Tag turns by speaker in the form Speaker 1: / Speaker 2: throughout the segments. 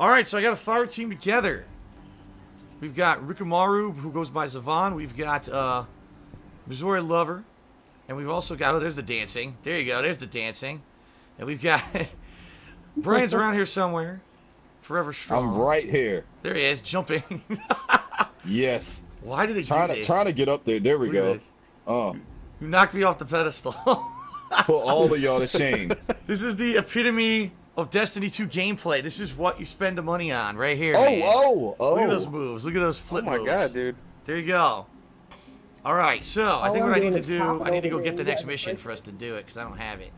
Speaker 1: All right, so I got a fire team together. We've got Rikumaru, who goes by Zavon. We've got uh, Missouri Lover. And we've also got, oh, there's the dancing. There you go, there's the dancing. And we've got, Brian's around here somewhere. Forever strong.
Speaker 2: I'm right here.
Speaker 1: There he is, jumping.
Speaker 2: Yes.
Speaker 1: Why did they
Speaker 2: Trying
Speaker 1: do
Speaker 2: to
Speaker 1: this?
Speaker 2: trying to get up there. There we
Speaker 1: Look
Speaker 2: go.
Speaker 1: this.
Speaker 2: Uh,
Speaker 1: You knocked me off the pedestal.
Speaker 2: put all of y'all to shame.
Speaker 1: this is the epitome of Destiny 2 gameplay. This is what you spend the money on right here.
Speaker 2: Oh,
Speaker 1: man.
Speaker 2: oh, oh.
Speaker 1: Look at those moves. Look at those flip moves.
Speaker 3: Oh
Speaker 1: flip
Speaker 3: my
Speaker 1: moves.
Speaker 3: god, dude.
Speaker 1: There you go. All right, so I think what I need to do, I need to go get the next mission for us to do it because I don't have it.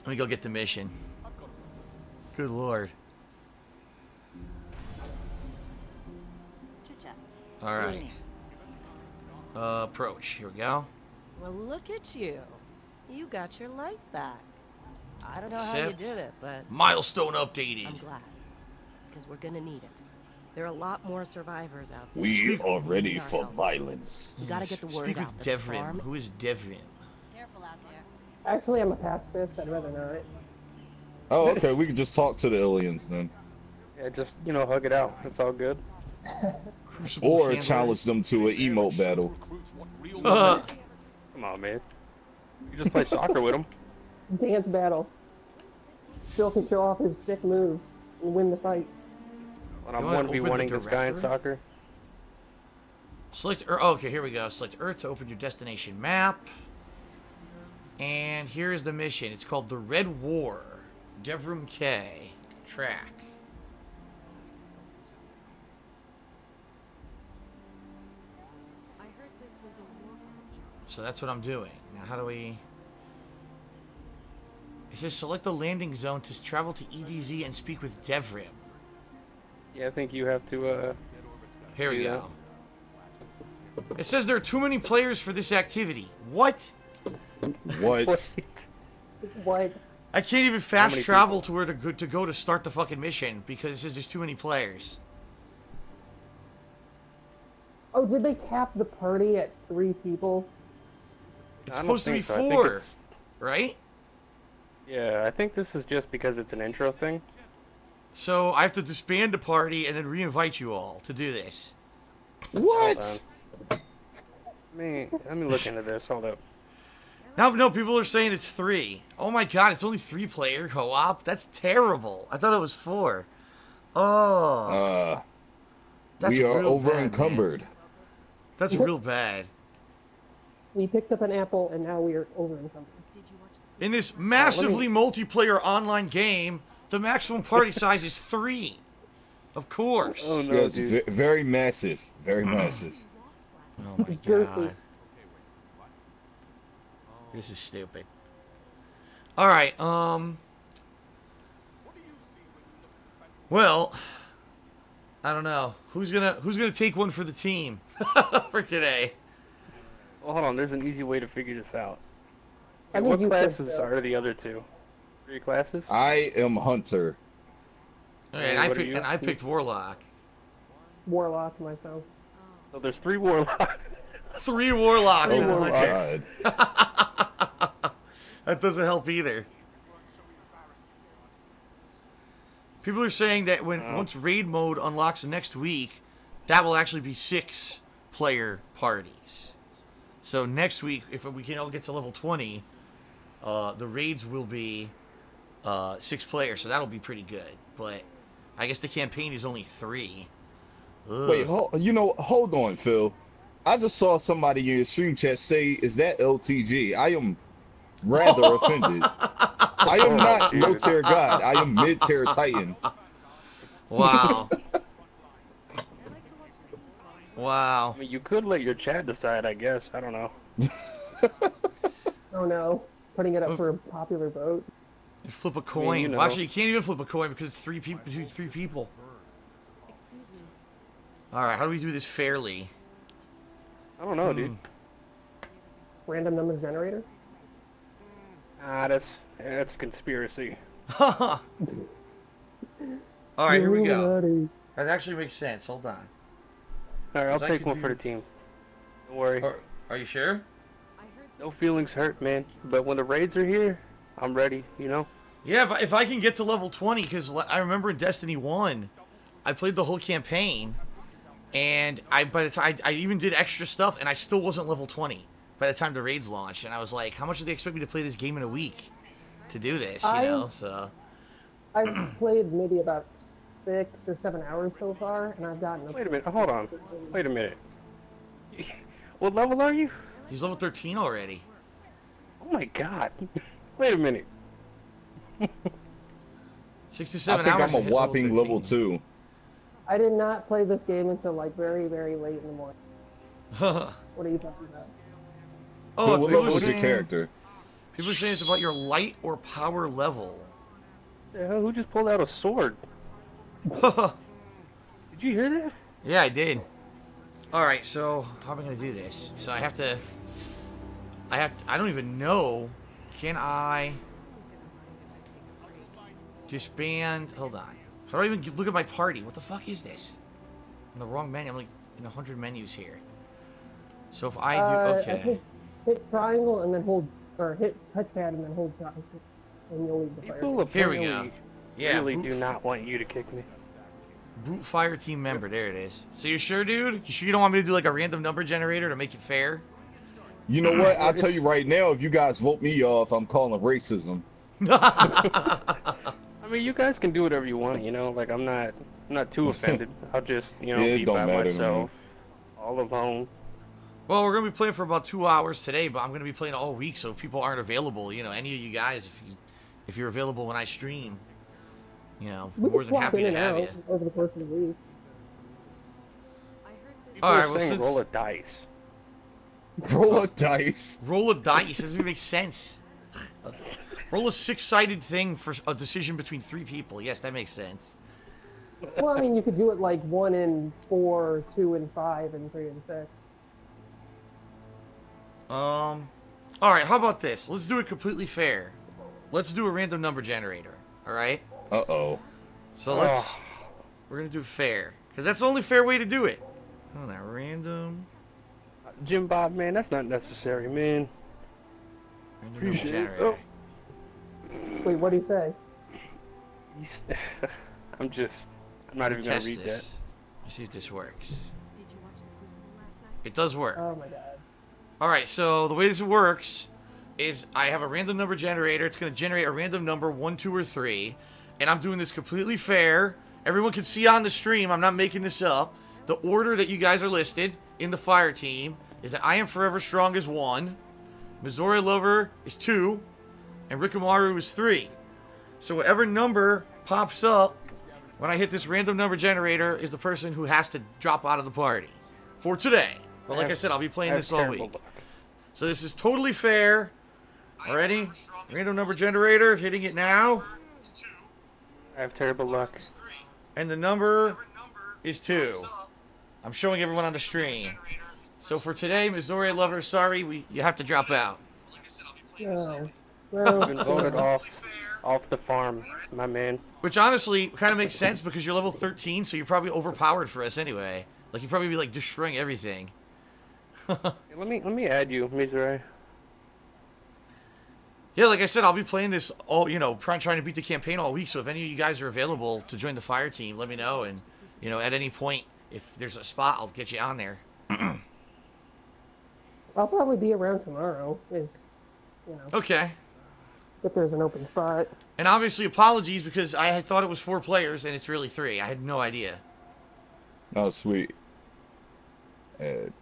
Speaker 1: Let me go get the mission. Good lord. All right. Uh, approach. Here we go.
Speaker 4: Well, look at you. You got your life back. I don't know how you did it, but
Speaker 1: Milestone updated.
Speaker 4: I'm glad. Because we're gonna need it. There are a lot more survivors out there.
Speaker 2: We are ready for
Speaker 4: help.
Speaker 2: violence.
Speaker 4: We gotta get the word
Speaker 1: Speak
Speaker 4: out.
Speaker 1: with
Speaker 4: that the
Speaker 1: Devrim.
Speaker 4: farm-
Speaker 1: Who is Devrim?
Speaker 5: Careful out there.
Speaker 6: Actually, I'm a pacifist. I'd rather not.
Speaker 2: Oh, okay. We can just talk to the aliens then,
Speaker 3: Yeah, just you know, hug it out. It's all good.
Speaker 1: Crucible
Speaker 2: or
Speaker 1: handler.
Speaker 2: challenge them to an emote battle.
Speaker 1: Uh,
Speaker 3: Come on, man. You just play soccer with them.
Speaker 6: Dance battle. Phil can show off his sick moves and win the fight.
Speaker 3: When I'm
Speaker 1: You wanna
Speaker 3: one v
Speaker 1: open the
Speaker 3: one this guy in soccer.
Speaker 1: Select Earth. Oh, okay, here we go. Select Earth to open your destination map. And here is the mission. It's called The Red War. Devrim Kay Track.
Speaker 4: I heard this was a war
Speaker 1: So that's what I'm doing. Now, how do we... It says select the landing zone to travel to EDZ and speak with Devrim.
Speaker 3: Yeah, I think you have to. uh...
Speaker 1: Here we
Speaker 3: Yeah.
Speaker 1: go. It says there are too many players for this activity. What?
Speaker 2: What?
Speaker 6: What?
Speaker 1: I can't even fast
Speaker 3: many
Speaker 1: travel to where to go, to go to start the fucking mission because it says there's too many players.
Speaker 6: Oh, did they cap the party at three people?
Speaker 1: It's supposed to be
Speaker 3: so.
Speaker 1: Four, right?
Speaker 3: Yeah, I think this is just because it's an intro thing.
Speaker 1: So I have to disband the party and then re-invite you all to do this.
Speaker 2: What?
Speaker 3: Let me let me look into this. Hold up.
Speaker 1: Now, no, people are saying it's three. Oh my god, it's only three player co-op. That's terrible. I thought it was four. Oh,
Speaker 2: Uh,
Speaker 1: that's
Speaker 2: we are
Speaker 1: real
Speaker 2: over
Speaker 1: bad, man.
Speaker 2: encumbered.
Speaker 1: That's real bad.
Speaker 6: We picked up an apple and now we are over encumbered.
Speaker 1: In this massively multiplayer online game, the maximum party size is three. Of course.
Speaker 3: Oh no,
Speaker 2: yes,
Speaker 3: dude.
Speaker 2: ve- very massive. Very massive.
Speaker 1: Oh my god. This is stupid. Alright, um. Well, I don't know. Who's gonna who's gonna take one for the team for today?
Speaker 3: Well, hold on. There's an easy way to figure this out.
Speaker 6: I
Speaker 3: what classes are the other two? Three classes?
Speaker 2: I am Hunter.
Speaker 1: Okay, and I
Speaker 3: what
Speaker 1: picked and I picked Warlock.
Speaker 6: Warlock myself. Oh.
Speaker 3: So there's three warlocks.
Speaker 1: Three Warlocks
Speaker 2: Oh
Speaker 1: and a Hunter.
Speaker 2: god.
Speaker 1: That doesn't help either. People are saying that when
Speaker 3: Oh.
Speaker 1: once raid mode unlocks next week, that will actually be six player parties. So next week, if we can all get to level twenty, uh, the raids will be uh, six players, so that'll be pretty good. But I guess the campaign is only three. Ugh.
Speaker 2: Wait, hold, you know, hold on, Phil. I just saw somebody in your stream chat say, "Is that LTG?" I am rather offended. I am not
Speaker 3: dude.
Speaker 2: low tier god. I am mid tier titan.
Speaker 1: Wow. wow.
Speaker 3: I mean, you could let your chat decide, I guess. I don't know.
Speaker 6: Oh no. Putting it up
Speaker 1: Oof.
Speaker 6: for a popular vote.
Speaker 1: You flip a coin.
Speaker 3: you
Speaker 1: Well, actually, you can't even flip a coin because it's three people. Three people. All right, how do we do this fairly?
Speaker 3: I don't know,
Speaker 1: Hmm.
Speaker 3: dude.
Speaker 6: Random number generator.
Speaker 3: Ah, that's that's a conspiracy.
Speaker 1: All right, here we go. That actually makes sense. Hold on.
Speaker 3: All right, I'll take one for the team. Don't worry.
Speaker 1: Are, are you sure?
Speaker 3: No feelings hurt, man. But when the raids are here, I'm ready. You know.
Speaker 1: Yeah, if I, if I can get to level 20, because I remember in Destiny 1, I played the whole campaign, and I by the time I, I even did extra stuff, and I still wasn't level 20 by the time the raids launched. And I was like, how much do they expect me to play this game in a week to do this? You
Speaker 6: I-
Speaker 1: know, so
Speaker 6: I've played maybe about six or seven hours so far, and I've gotten.
Speaker 3: Wait a minute. Hold on. Wait a minute. What level are you?
Speaker 1: He's level 13 already.
Speaker 3: Oh my god. Wait a minute.
Speaker 1: 67
Speaker 2: I think
Speaker 1: hours.
Speaker 2: I'm a whopping level
Speaker 1: 13.
Speaker 2: two.
Speaker 6: I did not play this game until like very, very late in the morning.
Speaker 1: oh,
Speaker 6: What are you talking about?
Speaker 1: Oh, it's
Speaker 2: what level
Speaker 1: are
Speaker 2: was your character?
Speaker 1: People are saying it's about your light or power level.
Speaker 3: The hell, who just pulled out a sword? Did you hear that?
Speaker 1: Yeah, I did. All right, so how am I gonna do this? So I have to. I have. I don't even know. Can I disband? Hold on. How do I even look at my party? What the fuck is this? I'm in the wrong menu. I'm like in a hundred menus here. So if I do,
Speaker 6: Uh,
Speaker 1: okay.
Speaker 6: hit, hit triangle and then hold, or hit touchpad and then hold triangle, and you'll leave the fire.
Speaker 3: People
Speaker 1: Here we
Speaker 3: apparently
Speaker 1: go. Yeah,
Speaker 3: really
Speaker 1: boot,
Speaker 3: do not want you to kick me.
Speaker 1: boot fire team member. There it is. So you sure, dude? You sure you don't want me to do like a random number generator to make it fair?
Speaker 2: You know what? I'll tell you right now. If you guys vote me off, I'm calling racism.
Speaker 3: I mean, you guys can do whatever you want, you know. Like I'm not, I'm not too offended. I'll just, you know,
Speaker 2: Yeah, it
Speaker 3: be
Speaker 2: don't
Speaker 3: by
Speaker 2: matter to me.
Speaker 3: myself, all alone.
Speaker 1: Well, we're gonna be playing for about two hours today, but I'm gonna be playing all week. So if people aren't available, you know, any of you guys, if you if you're available when I stream, you know,
Speaker 6: We
Speaker 1: more
Speaker 6: can
Speaker 1: than happy
Speaker 6: in
Speaker 1: to
Speaker 6: and
Speaker 1: have
Speaker 6: out
Speaker 1: you.
Speaker 6: over the course of the week.
Speaker 3: People
Speaker 1: All
Speaker 3: are
Speaker 1: right, well,
Speaker 3: saying
Speaker 1: since-
Speaker 3: roll a dice.
Speaker 2: Roll a dice.
Speaker 1: Roll a dice doesn't even make sense. Roll a six-sided thing for a decision between three people. Yes, that makes sense.
Speaker 6: well, I mean, you could do it like one in four, two in five, and three in six.
Speaker 1: Um, all right. How about this? Let's do it completely fair. Let's do a random number generator. All right.
Speaker 2: Uh oh.
Speaker 1: So let's. We're gonna do fair because that's the only fair way to do it. Oh, that random.
Speaker 3: Jim Bob, man, that's not necessary, man. Appreciate it.
Speaker 1: generator. Oh.
Speaker 6: Wait, what do you say?
Speaker 3: He's- I'm just, I'm not even gonna
Speaker 1: Test
Speaker 3: read that.
Speaker 1: this. Let's see if this works. It does work.
Speaker 6: Oh my god.
Speaker 1: All right, so the way this works is I have a random number generator. It's going to generate a random number, one, two, or three. And I'm doing this completely fair. Everyone can see on the stream. I'm not making this up. The order that you guys are listed in the fire team is that I am forever strong is one, Missouri Lover is two, and Rikamaru is three. So whatever number pops up when I hit this random number generator is the person who has to drop out of the party for today. But like I said, I'll be playing this all week. So this is totally fair. Already? Random number generator, hitting it now.
Speaker 3: I have terrible luck.
Speaker 1: And the number is two. I'm showing everyone on the stream. So for today, Missouri Lover, sorry, we you have to drop out.
Speaker 6: No.
Speaker 3: I've been
Speaker 6: Well,
Speaker 3: voted off, off the farm, my man.
Speaker 1: Which honestly kind of makes sense because you're level 13, so you're probably overpowered for us anyway. Like you'd probably be like destroying everything.
Speaker 3: Hey, Let me, let me add you, Missouri.
Speaker 1: Yeah, like I said, I'll be playing this all, you know, trying trying to beat the campaign all week. So if any of you guys are available to join the fire team, let me know. And you know, at any point, if there's a spot, I'll get you on there.
Speaker 6: I'll probably be around tomorrow if you know
Speaker 1: Okay.
Speaker 6: if there's an open spot.
Speaker 1: And obviously, apologies because I had thought it was four players and it's really three. I had no idea.
Speaker 2: Oh, sweet. Ed.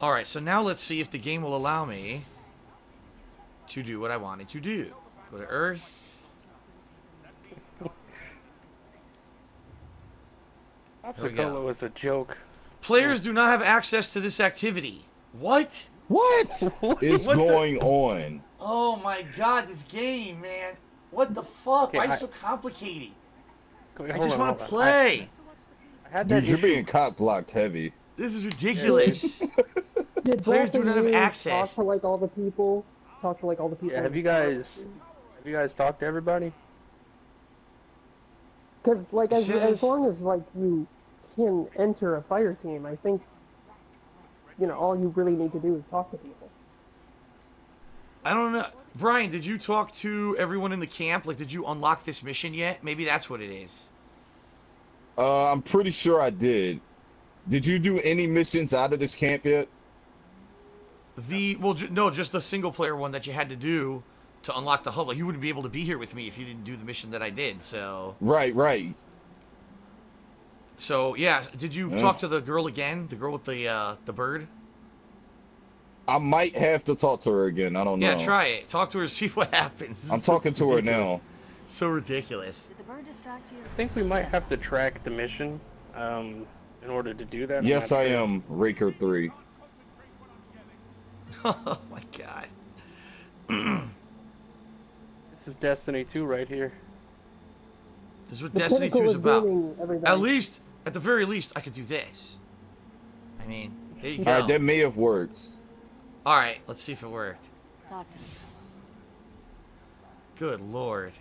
Speaker 1: All right, so now let's see if the game will allow me to do what I wanted to do. Go to Earth. There we go.
Speaker 3: Was a joke.
Speaker 1: Players do not have access to this activity. What?
Speaker 2: What is
Speaker 1: What the-
Speaker 2: going on?
Speaker 1: Oh my god, this game, man. What the fuck?
Speaker 3: Okay,
Speaker 1: Why is
Speaker 3: I-
Speaker 1: it so complicated?
Speaker 3: Wait,
Speaker 1: I just want to
Speaker 3: hold on. I-
Speaker 1: play.
Speaker 3: I, had that
Speaker 2: Dude, you're being cock blocked heavy.
Speaker 1: This is ridiculous.
Speaker 6: Did
Speaker 1: Players do not have
Speaker 6: you
Speaker 1: access.
Speaker 6: Talk to like all the people. Talk to like all the people.
Speaker 3: Yeah, have you guys, have you guys talked to everybody?
Speaker 6: Because like as, as long as like you can enter a fire team, I think you know all you really need to do is talk to people.
Speaker 1: I don't know. Brian, did you talk to everyone in the camp? Like, did you unlock this mission yet? Maybe that's what it is.
Speaker 2: Uh, I'm pretty sure I did. Did you do any missions out of this camp yet?
Speaker 1: The well, ju- no, just the single player one that you had to do to unlock the hub. Like, you wouldn't be able to be here with me if you didn't do the mission that I did. So,
Speaker 2: Right, right.
Speaker 1: So yeah. Did you
Speaker 2: Yeah.
Speaker 1: talk to the girl again? The girl with the uh, the bird?
Speaker 2: I might have to talk to her again. I don't know.
Speaker 1: Yeah, try it. Talk to her. See what happens.
Speaker 2: I'm talking to her now.
Speaker 1: So ridiculous.
Speaker 5: Did the bird distract you?
Speaker 3: I think we might have to track the mission um, in order to do that.
Speaker 2: Yes, I am. Raker 3.
Speaker 1: oh my god.
Speaker 3: This is Destiny 2 right here.
Speaker 1: This is what
Speaker 6: The
Speaker 1: Destiny 2 is about.
Speaker 6: gaming, everybody.
Speaker 1: At least, at the very least, I could do this. I mean, there you go.
Speaker 2: Alright, that may have worked.
Speaker 1: All right, let's see if it worked.
Speaker 5: Talk to me.
Speaker 1: Good lord.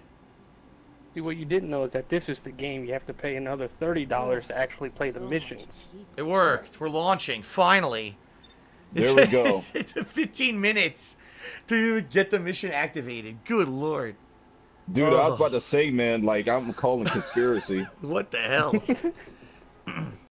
Speaker 3: See, what you didn't know is that this is the game. You have to pay another $30 to actually play the
Speaker 5: So
Speaker 3: missions.
Speaker 1: It worked. We're launching, finally.
Speaker 2: There we go.
Speaker 1: it took 15 minutes to get the mission activated. Good lord.
Speaker 2: Dude, I was about to say, man, like, I'm calling conspiracy.
Speaker 1: What the hell?